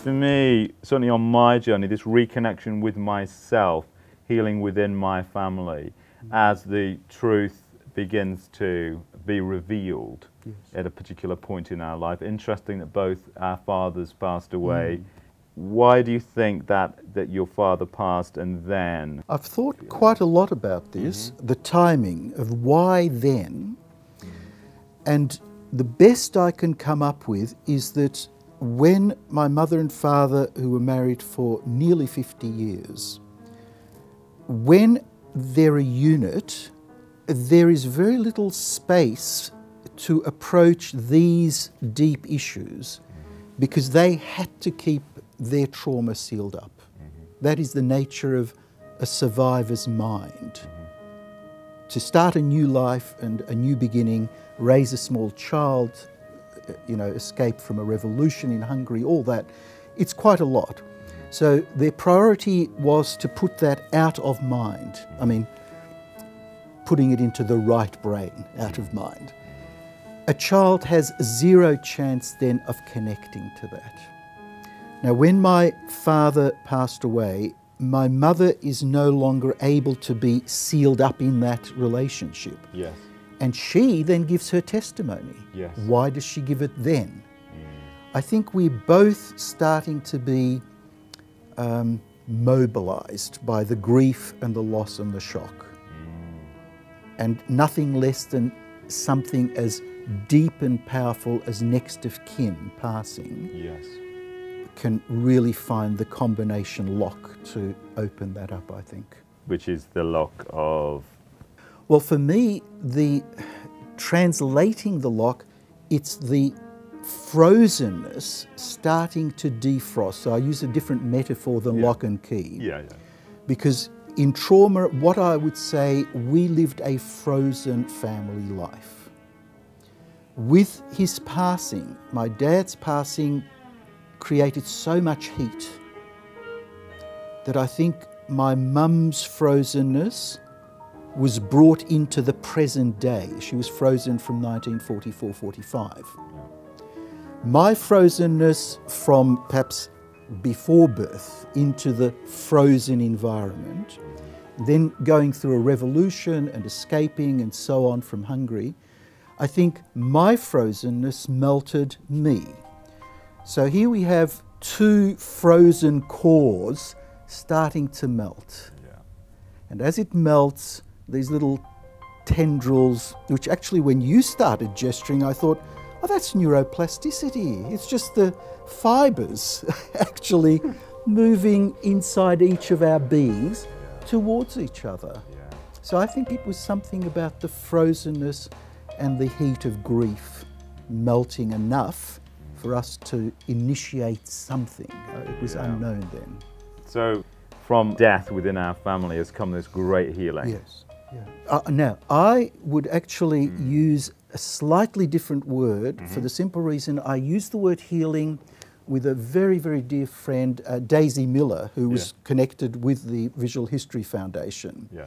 for me, certainly on my journey, this reconnection with myself, healing within my family, as the truth begins to be revealed Yes. at a particular point in our life. Interesting that both our fathers passed mm. away. Why do you think that, that your father passed and then? I've thought quite a lot about this, mm-hmm. the timing of why then. And the best I can come up with is that when my mother and father, who were married for nearly 50 years, when they're a unit, there is very little space to approach these deep issues because they had to keep their trauma sealed up. Mm-hmm. That is the nature of a survivor's mind. Mm-hmm. To start a new life and a new beginning, raise a small child, you know, escape from a revolution in Hungary, all that, it's quite a lot. So their priority was to put that out of mind. I mean, putting it into the right brain, out of mind. A child has zero chance then of connecting to that. Now, when my father passed away, my mother is no longer able to be sealed up in that relationship. Yes. And she then gives her testimony. Yes. Why does she give it then? I think we're both starting to be um, mobilized by the grief and the loss and the shock. And nothing less than something as deep and powerful as next of kin passing Yes. can really find the combination lock to open that up, I think. Which is the lock of. Well, for me, the translating the lock, it's the frozenness starting to defrost. So I use a different metaphor than Yeah. lock and key. Yeah, yeah. Because in trauma, what I would say, we lived a frozen family life. With his passing, my dad's passing created so much heat that I think my mum's frozenness was brought into the present day. She was frozen from 1944 45. My frozenness from perhaps before birth into the frozen environment, then going through a revolution and escaping and so on from Hungary, I think my frozenness melted me. So here we have two frozen cores starting to melt. Yeah. And as it melts, these little tendrils, which actually, when you started gesturing, I thought, oh, that's neuroplasticity. It's just the fibers actually moving inside each of our beings towards each other. Yeah. So I think it was something about the frozenness and the heat of grief melting enough for us to initiate something. It was Yeah. unknown then. So, from death within our family has come this great healing. Yes. Yeah. Uh, now, I would actually use a slightly different word for the simple reason I use the word healing with a very, very dear friend, uh, Daisy Miller, who was Yeah. connected with the Visual History Foundation. Yeah.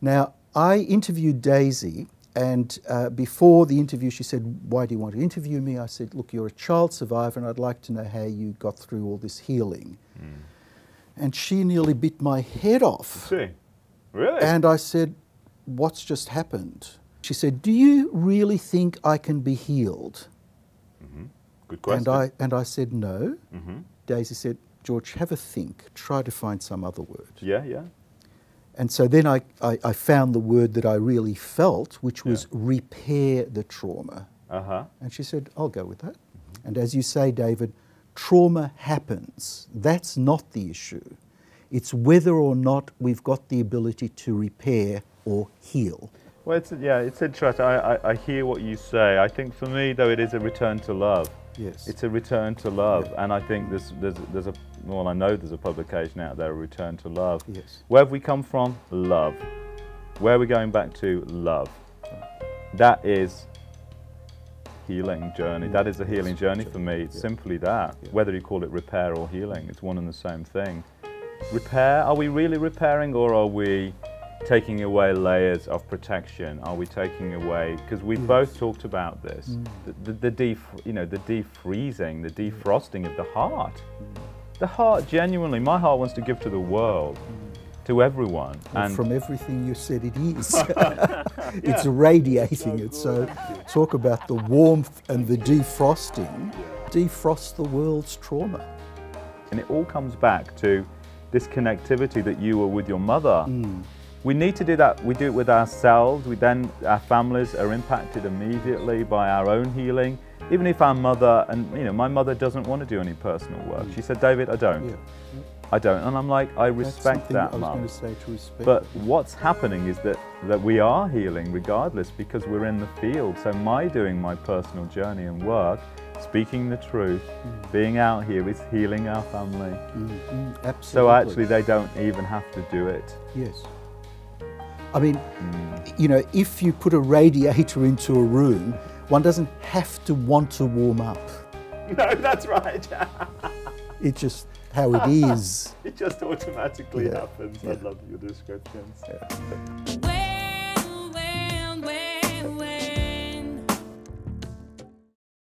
Now, I interviewed Daisy, and uh, before the interview, she said, Why do you want to interview me? I said, Look, you're a child survivor, and I'd like to know how you got through all this healing. And she nearly bit my head off. See? Really? And I said, What's just happened? She said, Do you really think I can be healed? Good question. And I, and I said, No. Mhm. Daisy said, George, have a think. Try to find some other word. Yeah, yeah. And so then I, I, I found the word that I really felt, which was repair the trauma. Uh huh. And she said, I'll go with that. And as you say, David, trauma happens. That's not the issue. It's whether or not we've got the ability to repair or heal. Well, it's, yeah, it's interesting. I, I, I hear what you say. I think for me, though, it is a return to love. Yes. It's a return to love, and I think there's, there's, there's a well, I know there's a publication out there, a return to love. Yes. Where have we come from? Love. Where are we going back to? Love. That is healing journey. Mm. That is a healing journey for me. It's Yeah. simply that. Yeah. Whether you call it repair or healing, it's one and the same thing. Repair? Are we really repairing, or are we taking away layers of protection? Are we taking away because we Yes. both talked about this Mm. the, the, the def- you know the defreezing, the mm. defrosting of the heart. Mm. The heart genuinely, my heart wants to give to the world, to everyone, Well, and from everything you said, it is. it's radiating it. So, talk about the warmth and the defrosting. Defrost the world's trauma. and it all comes back to this connectivity that you were with your mother. Mm. We need to do that. We do it with ourselves. We then our families are impacted immediately by our own healing. Even if our mother and you know my mother doesn't want to do any personal work. She said, "David, I don't. Yeah. I don't." And I'm like, "I respect that, I mum." say. But what's happening is that, that we are healing regardless because we're in the field. So my doing my personal journey and work, speaking the truth, being out here is healing our family. Mm, mm, absolutely. So actually they don't even have to do it. Yes. I mean, you know, if you put a radiator into a room, one doesn't have to want to warm up. No, that's right. It's just how it is. it just automatically Yeah. happens. Yeah. I love your descriptions. Yeah.